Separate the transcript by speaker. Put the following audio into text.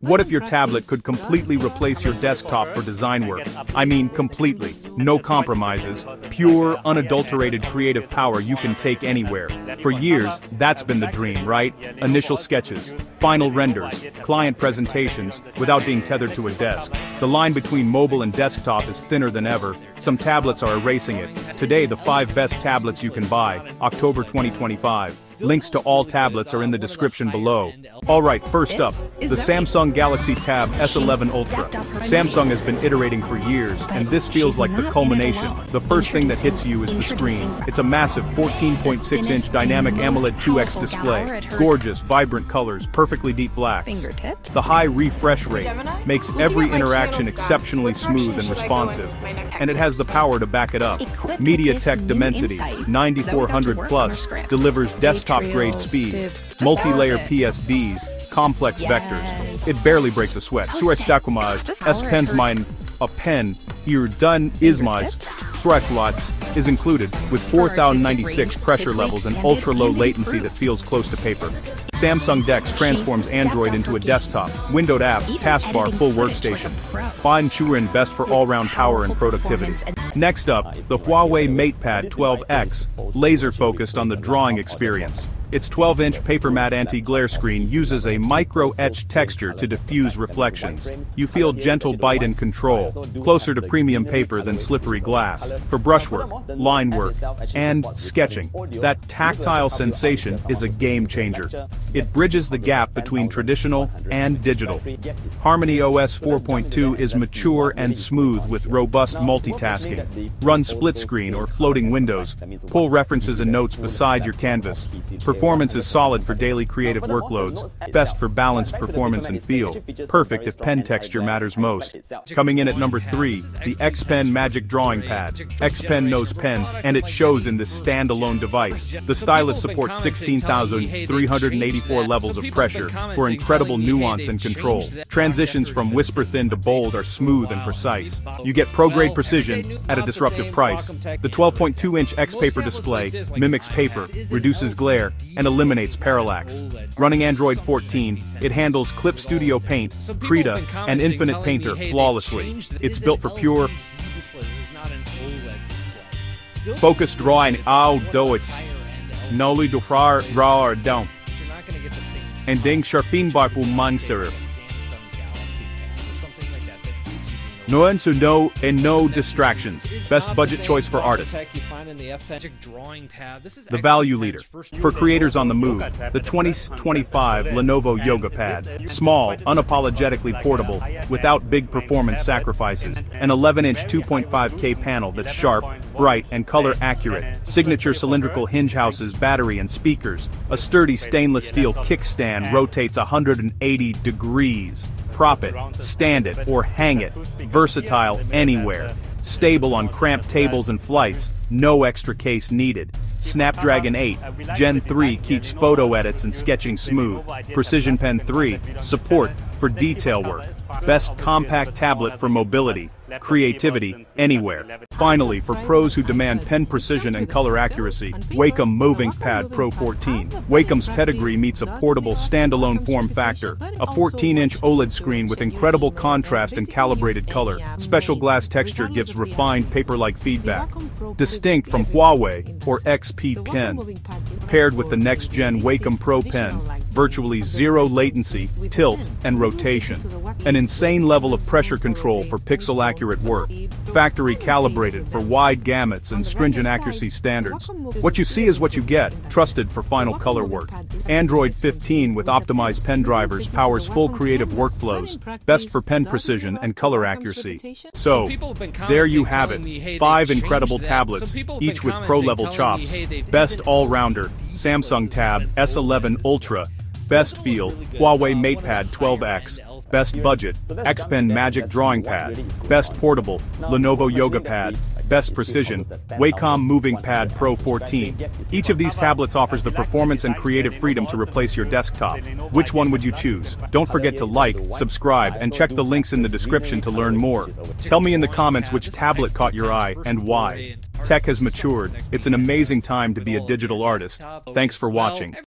Speaker 1: What if your tablet could completely replace your desktop for design work? I mean completely. No compromises. Pure, unadulterated creative power you can take anywhere. For years, that's been the dream, right? Initial sketches, final renders, client presentations, without being tethered to a desk. The line between mobile and desktop is thinner than ever. Some tablets are erasing it. Today the 5 best tablets you can buy, October 2025. Links to all tablets are in the description below. Alright, first up, the Samsung Galaxy Tab S11 Ultra. Samsung has been iterating for years, and this feels like the culmination. The first thing that hits you is the screen. It's a massive 14.6-inch dynamic AMOLED 2X display. Gorgeous, vibrant colors, perfectly deep blacks. The high refresh rate makes every interaction exceptionally smooth and responsive, and it has the power to back it up. MediaTek Dimensity 9400 Plus delivers desktop-grade speed, multi-layer PSDs, complex vectors. It barely breaks a sweat. Suresh Dakumaj, S Pen's mine, a pen, here done ismaz, Suresh is included with 4096 pressure levels and ultra-low latency that feels close to paper. Samsung DeX transforms Android into a desktop, windowed apps, taskbar, full workstation. Fine Churin best for all-round power and productivity. Next up, the Huawei MatePad 12X, laser-focused on the drawing experience. Its 12-inch paper matte anti-glare screen uses a micro-etch texture to diffuse reflections. You feel gentle bite and control, closer to premium paper than slippery glass. For brushwork, line work, and sketching, that tactile sensation is a game changer. It bridges the gap between traditional and digital. Harmony OS 4.2 is mature and smooth with robust multitasking. Run split screen or floating windows. Pull references and notes beside your canvas. Performance is solid for daily creative workloads, best for balanced performance and feel, perfect if pen texture matters most. Coming in at number 3, the X Pen Magic Drawing Pad. X Pen knows pens, and it shows in this standalone device. The stylus supports 16,384 levels of pressure for incredible nuance and control. Transitions from whisper thin to bold are smooth and precise. You get pro-grade precision at a disruptive price. The 12.2-inch X-Paper display mimics paper, reduces glare, and eliminates parallax. Running Android 14, it handles Clip Studio Paint, Krita, and Infinite Painter flawlessly. It's built for pure, focused drawing although it's noli do frar raw down. And ding sharpin bar po man No no and no distractions. Best budget choice for artists. The value leader. For creators on the move, the 2025 Lenovo Yoga Pad. Small, unapologetically portable, without big performance sacrifices. An 11-inch 2.5K panel that's sharp, bright, and color accurate. Signature cylindrical hinge houses, battery, and speakers. A sturdy stainless steel kickstand rotates 180 degrees prop it, stand it, or hang it, versatile anywhere. Stable on cramped tables and flights, no extra case needed. Snapdragon 8, Gen 3 keeps photo edits and sketching smooth. Precision Pen 3, support for detail work. Best compact tablet for mobility, creativity, anywhere. Finally, for pros who demand pen precision and color accuracy, Wacom MovinkPad Pro 14. Wacom's pedigree meets a portable standalone form factor, a 14-inch OLED screen with incredible contrast and calibrated color. Special glass texture gives refined paper-like feedback, distinct from Huawei or XP Pen. Paired with the next-gen Wacom Pro Pen, virtually zero latency, tilt, and rotation. An insane level of pressure control for pixel-accurate work. Factory calibrated for wide gamuts and stringent accuracy standards. What you see is what you get, trusted for final color work. Android 15 with optimized pen drivers powers full creative workflows, best for pen precision and color accuracy. So, there you have it, five incredible tablets, each with pro-level chops. Best all-rounder, Samsung Tab S11 Ultra, Best Feel, Huawei MatePad 12X, Best Budget, Xpen Magic Drawing Pad, Best Portable, Lenovo Yoga Pad, Best Precision, Wacom MovinkPad Pro 14. Each of these tablets offers the performance and creative freedom to replace your desktop. Which one would you choose? Don't forget to like, subscribe, and check the links in the description to learn more. Tell me in the comments which tablet caught your eye and why. Tech has matured. It's an amazing time to be a digital artist. Thanks for watching.